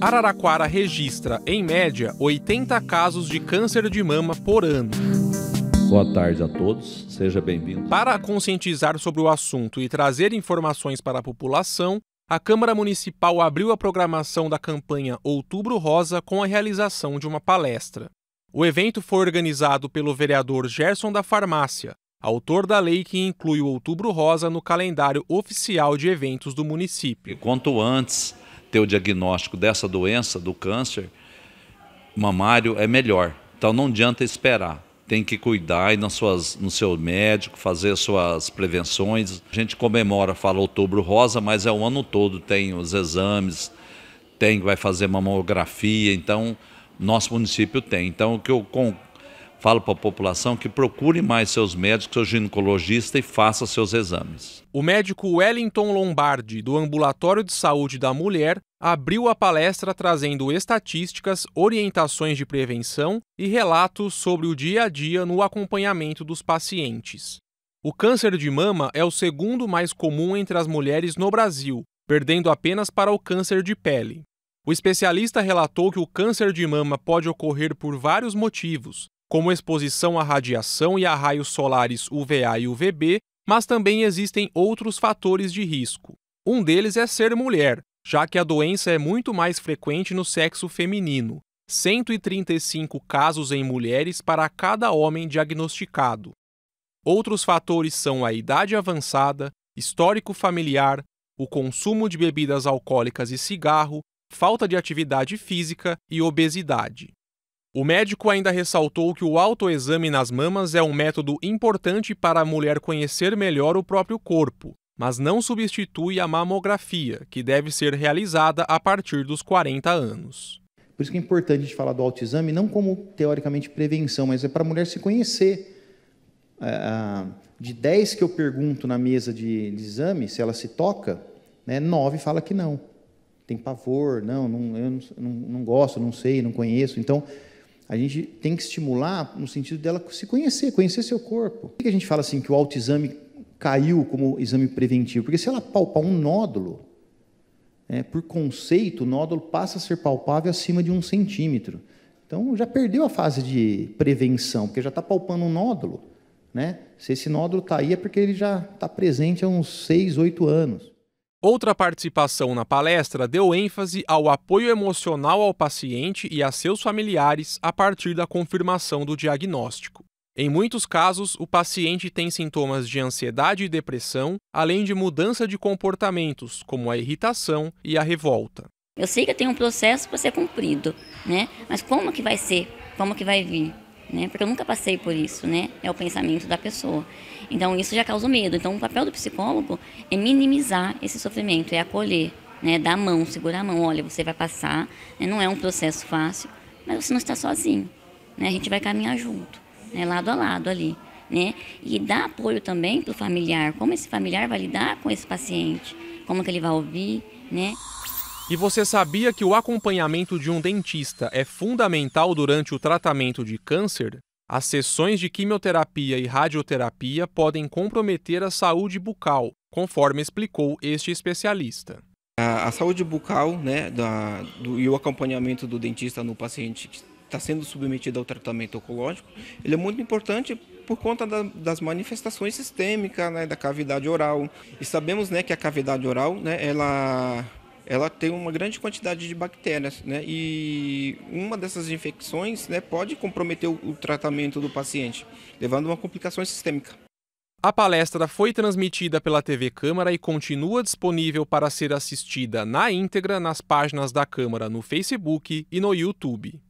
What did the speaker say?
Araraquara registra, em média, 80 casos de câncer de mama por ano. Boa tarde a todos, seja bem-vindo. Para conscientizar sobre o assunto e trazer informações para a população, a Câmara Municipal abriu a programação da campanha Outubro Rosa com a realização de uma palestra. O evento foi organizado pelo vereador Gerson da Farmácia, autor da lei que inclui o Outubro Rosa no calendário oficial de eventos do município. Quanto antes ter o diagnóstico dessa doença, do câncer mamário, é melhor. Então não adianta esperar tem que cuidar e nas suas, no seu médico, fazer suas prevenções. A gente comemora, fala outubro rosa, mas é o ano todo, tem os exames, tem, vai fazer mamografia, então nosso município tem. Então o que eu falo para a população que procure mais seus médicos, seu ginecologista e faça seus exames. O médico Wellington Lombardi, do Ambulatório de Saúde da Mulher, abriu a palestra trazendo estatísticas, orientações de prevenção e relatos sobre o dia a dia no acompanhamento dos pacientes. O câncer de mama é o segundo mais comum entre as mulheres no Brasil, perdendo apenas para o câncer de pele. O especialista relatou que o câncer de mama pode ocorrer por vários motivos, como exposição à radiação e a raios solares UVA e UVB, mas também existem outros fatores de risco. Um deles é ser mulher, já que a doença é muito mais frequente no sexo feminino, 135 casos em mulheres para cada homem diagnosticado. Outros fatores são a idade avançada, histórico familiar, o consumo de bebidas alcoólicas e cigarro, falta de atividade física e obesidade. O médico ainda ressaltou que o autoexame nas mamas é um método importante para a mulher conhecer melhor o próprio corpo, mas não substitui a mamografia, que deve ser realizada a partir dos 40 anos. Por isso que é importante a gente falar do autoexame, não como teoricamente prevenção, mas é para a mulher se conhecer. É, de 10 que eu pergunto na mesa de, exame, se ela se toca, né, 9 fala que não. Tem pavor, não, não eu não, não gosto, não sei, não conheço. Então, a gente tem que estimular no sentido dela se conhecer, conhecer seu corpo. Por que a gente fala assim que o autoexame caiu como exame preventivo? Porque se ela palpar um nódulo, é, por conceito, o nódulo passa a ser palpável acima de um centímetro. Então já perdeu a fase de prevenção, porque já está palpando um nódulo. Né? Se esse nódulo está aí é porque ele já está presente há uns 6, 8 anos. Outra participação na palestra deu ênfase ao apoio emocional ao paciente e a seus familiares a partir da confirmação do diagnóstico. Em muitos casos, o paciente tem sintomas de ansiedade e depressão, além de mudança de comportamentos, como a irritação e a revolta. Eu sei que tem um processo para ser cumprido, né? Mas como que vai ser? Como que vai vir? Né? Porque eu nunca passei por isso, né? É o pensamento da pessoa. Então isso já causa medo. Então o papel do psicólogo é minimizar esse sofrimento, é acolher, né? Dar a mão, segurar a mão. Olha, você vai passar. Né? Não é um processo fácil, mas você não está sozinho, né? A gente vai caminhar junto, né? Lado a lado ali. Né? E dar apoio também para o familiar, como esse familiar vai lidar com esse paciente, como que ele vai ouvir, né? E você sabia que o acompanhamento de um dentista é fundamental durante o tratamento de câncer? As sessões de quimioterapia e radioterapia podem comprometer a saúde bucal, conforme explicou este especialista. A, a saúde bucal né, da, do, e o acompanhamento do dentista no paciente que está sendo submetido ao tratamento oncológico, ele é muito importante por conta da, das manifestações sistêmicas né, da cavidade oral. E sabemos né, que a cavidade oral né, ela ela tem uma grande quantidade de bactérias, né? E uma dessas infecções, né, pode comprometer o, o tratamento do paciente, levando a uma complicação sistêmica. A palestra foi transmitida pela TV Câmara e continua disponível para ser assistida na íntegra nas páginas da Câmara no Facebook e no YouTube.